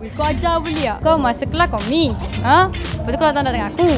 Kau ajar boleh tak? Kau masa kelas kau miss. Ha? Lepas tu kau datang dengan aku.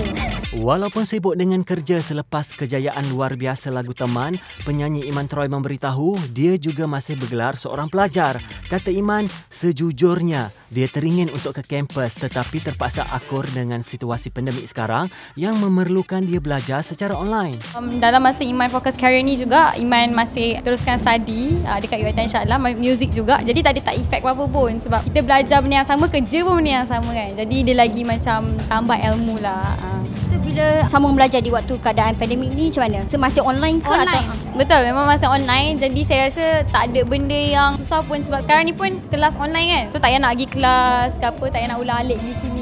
Walaupun sibuk dengan kerja selepas kejayaan luar biasa lagu teman, penyanyi Iman Troy memberitahu dia juga masih bergelar seorang pelajar. Kata Iman, sejujurnya dia teringin untuk ke kampus tetapi terpaksa akur dengan situasi pandemik sekarang yang memerlukan dia belajar secara online. Um, dalam masa Iman fokus career ni juga, Iman masih teruskan study uh, dekat UiTM insyaAllah, music juga. Jadi tak ada tak efek apa-apa pun sebab kita belajar benda yang sama, kerja pun benda yang sama kan. Jadi dia lagi macam tambah ilmu lah. Uh. Bila sambung belajar di waktu keadaan pandemik ni macam mana? So masih online ke online. atau Betul, memang masih online. Jadi saya rasa tak ada benda yang susah pun sebab sekarang ni pun kelas online kan. So tak payah nak pergi kelas ke apa, tak payah nak ulang alik di sini,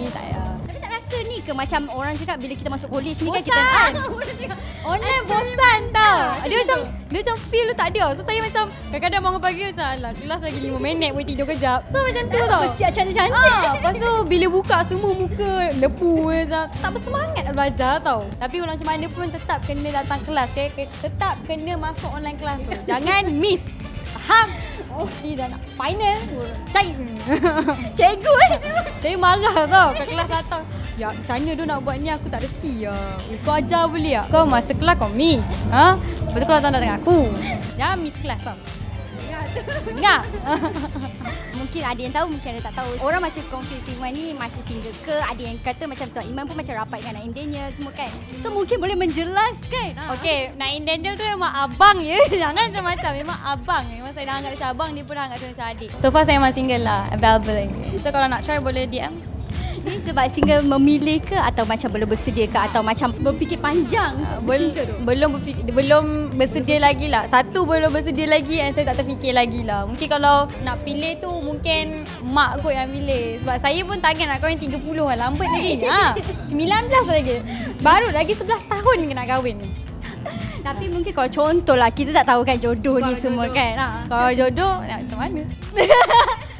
ke macam orang cakap bila kita masuk college ni kan Bosan. kita orang cakap, Online bosan tau. Dia macam dia macam feel tu tak ada. So saya macam kadang-kadang bangun pagi macam alah kelas lagi 5 minit boleh tidur kejap. So macam tu tau. Siap cantik-cantik. Ah, lepas tu bila buka semua muka lepu macam tak bersemangat belajar tau. Tapi walau macam mana pun tetap kena datang kelas. Okay? Tetap kena masuk online kelas tu. Jangan miss. Faham? Oh, ni dah nak final. Cari. Cikgu eh. Saya marah tau kat kelas datang. Ya, macam mana dia nak buat ni aku tak reti lah. Eh, kau ajar boleh tak? Kau masa kelas kau miss. Ha? Lepas tu kau datang dengan aku. Jangan miss kelas tau. Dengar? Mungkin ada yang tahu, mungkin ada tak tahu. Orang macam confuse Iman ni masih single ke? Ada yang kata macam Tuan Iman pun macam rapat dengan Naim Daniel semua kan. So mungkin boleh menjelaskan. Ha. Okay, Nain Daniel tu memang abang je. Jangan macam-macam. Memang abang. Memang saya dah anggap macam abang, dia pun dah anggap macam adik. So far saya memang single lah. Available lagi. So kalau nak try boleh DM. Ni sebab single memilih ke atau macam belum bersedia ke atau macam berfikir panjang Bel- bercinta tu? belum berfikir, belum bersedia lagi lah. Satu belum bersedia lagi and saya tak terfikir lagi lah. Mungkin kalau nak pilih tu mungkin mak kot yang pilih. Sebab saya pun target nak kahwin 30 lah. Lambat lagi. Ha, 19 lagi. Baru lagi 11 tahun ni nak kahwin. Tapi mungkin kalau contoh lah kita tak tahu kan jodoh ni Kalau semua jodoh. kan. Ha. Kalau jodoh nak macam mana?